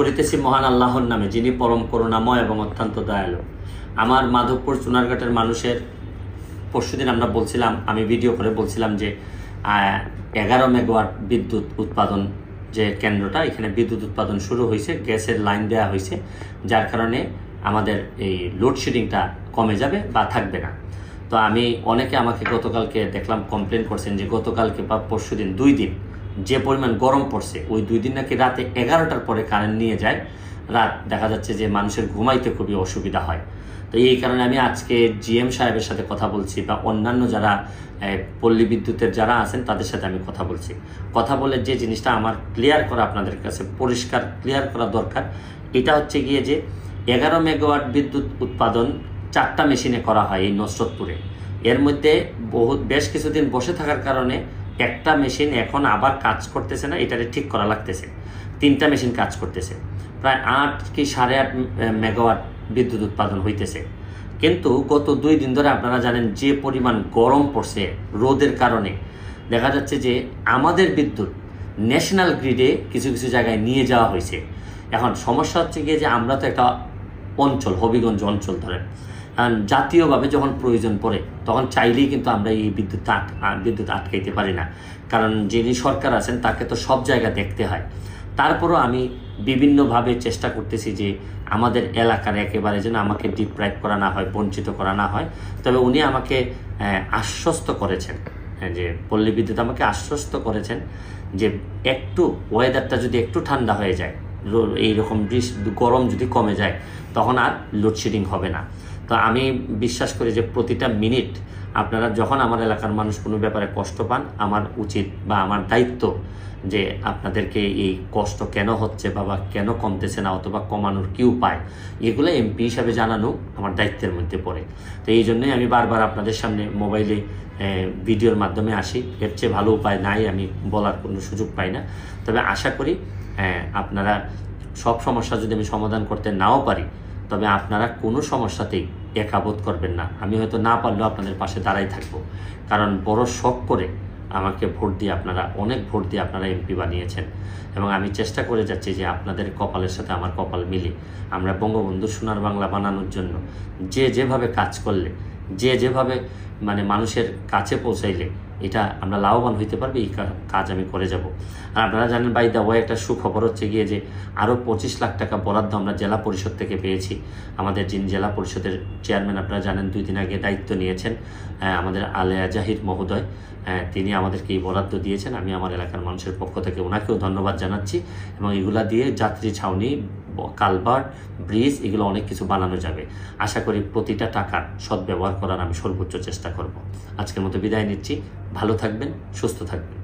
করিতেছি মহান আল্লাহর নামে, যিনি পরম করুণাময় এবং অত্যন্ত দয়ালু। আমার মাধবপুর চুনারঘাটের মানুষের, পরশুদিন আমরা বলছিলাম, আমি ভিডিও করে বলছিলাম যে এগারো মেগাওয়াট বিদ্যুৎ উৎপাদন যে কেন্দ্রটা, এখানে বিদ্যুৎ উৎপাদন শুরু হয়েছে, গ্যাসের লাইন দেওয়া হয়েছে, যার কারণে আমাদের এই লোডশেডিংটা কমে যাবে বা থাকবে না। তো আমি অনেকে আমাকে গতকালকে দেখলাম, কমপ্লেন করছেন যে গতকালকে বা পরশুদিন দুই দিন যে পরিমাণ গরম পড়ছে, ওই দুই দিন নাকি রাতে এগারোটার পরে কারেন্ট নিয়ে যায়। রাত দেখা যাচ্ছে যে মানুষের ঘুমাইতে খুবই অসুবিধা হয়। তো এই কারণে আমি আজকে জিএম সাহেবের সাথে কথা বলছি বা অন্যান্য যারা পল্লী বিদ্যুতের যারা আছেন, তাদের সাথে আমি কথা বলছি। কথা বলে যে জিনিসটা আমার ক্লিয়ার করা আপনাদের কাছে, পরিষ্কার ক্লিয়ার করা দরকার, এটা হচ্ছে গিয়ে যে এগারো মেগাওয়াট বিদ্যুৎ উৎপাদন চারটা মেশিনে করা হয় এই নসরতপুরে। এর মধ্যে বহু বেশ কিছুদিন বসে থাকার কারণে একটা মেশিন এখন আবার কাজ করতেছে না, এটারে ঠিক করা লাগতেছে। তিনটা মেশিন কাজ করতেছে। প্রায় আট কি সাড়ে আট মেগাওয়াট বিদ্যুৎ উৎপাদন হইতেছে। কিন্তু গত দুই দিন ধরে আপনারা জানেন যে পরিমাণ গরম পড়ছে রোদের কারণে। দেখা যাচ্ছে যে আমাদের বিদ্যুৎ ন্যাশনাল গ্রিডে কিছু কিছু জায়গায় নিয়ে যাওয়া হয়েছে। এখন সমস্যা হচ্ছে গিয়ে যে আমরা তো একটা অঞ্চল, হবিগঞ্জ অঞ্চল ধরেন। জাতীয়ভাবে যখন প্রয়োজন পড়ে, তখন চাইলেই কিন্তু আমরা এই বিদ্যুৎ আট বিদ্যুৎ আটকাইতে পারি না। কারণ যিনি সরকার আছেন, তাকে তো সব জায়গা দেখতে হয়। তারপরও আমি বিভিন্নভাবে চেষ্টা করতেছি যে আমাদের এলাকার একেবারে যেন আমাকে ডিপ্রাইভ করা না হয়, বঞ্চিত করা না হয়। তবে উনি আমাকে আশ্বস্ত করেছেন। যে পল্লী বিদ্যুৎ আমাকে আশ্বস্ত করেছেন যে একটু ওয়েদারটা যদি একটু ঠান্ডা হয়ে যায় এইরকম বৃষ্টি গরম যদি কমে যায়, তখন আর লোডশেডিং হবে না। তো আমি বিশ্বাস করি যে প্রতিটা মিনিট আপনারা যখন আমার এলাকার মানুষ কোনো ব্যাপারে কষ্ট পান, আমার উচিত বা আমার দায়িত্ব যে আপনাদেরকে এই কষ্ট কেন হচ্ছে বা কেন কমতেছে না অথবা কমানোর কি উপায়, এগুলো এমপি হিসাবে জানানো আমার দায়িত্বের মধ্যে পড়ে। তো এই জন্যই আমি বারবার আপনাদের সামনে মোবাইলে ভিডিওর মাধ্যমে আসি। এর চেয়ে ভালো উপায় নাই, আমি বলার কোনো সুযোগ পাই না। তবে আশা করি আপনারা সব সমস্যা যদি আমি সমাধান করতে নাও পারি, তবে আপনারা কোনো সমস্যাতেই একাবোধ করবেন না। আমি হয়তো না পারলেও আপনাদের পাশে দাঁড়াই থাকব। কারণ বড় শখ করে আমাকে ভোট দিয়ে আপনারা, অনেক ভোট দিয়ে আপনারা এমপি বানিয়েছেন। এবং আমি চেষ্টা করে যাচ্ছি যে আপনাদের কপালের সাথে আমার কপাল মিলে। আমরা বঙ্গবন্ধু সোনার বাংলা বানানোর জন্য যে যেভাবে কাজ করলে যে যেভাবে মানে মানুষের কাছে পৌঁছাইলে এটা আমরা লাভবান হইতে পারবে, এই কাজ আমি করে যাব। আর আপনারা জানেন বাই দা ওয়ে একটা সুখবর হচ্ছে গিয়ে যে আরও পঁচিশ লাখ টাকা বরাদ্দ আমরা জেলা পরিষদ থেকে পেয়েছি। আমাদের যিনি জেলা পরিষদের চেয়ারম্যান, আপনারা জানেন, দুই দিন আগে দায়িত্ব নিয়েছেন আমাদের আলেয়া জাহির মহোদয়। তিনি আমাদেরকে এই বরাদ্দ দিয়েছেন। আমি আমার এলাকার মানুষের পক্ষ থেকে ওনাকেও ধন্যবাদ জানাচ্ছি। এবং এগুলা দিয়ে যাত্রী ছাউনি কালভার্ট ব্রিজ, এগুলো অনেক কিছু বানানো যাবে। আশা করি প্রতিটা টাকার সদ্ব্যবহার করার আমি সর্বোচ্চ চেষ্টা করব। আজকের মতো বিদায় নিচ্ছি। ভালো থাকবেন, সুস্থ থাকবেন।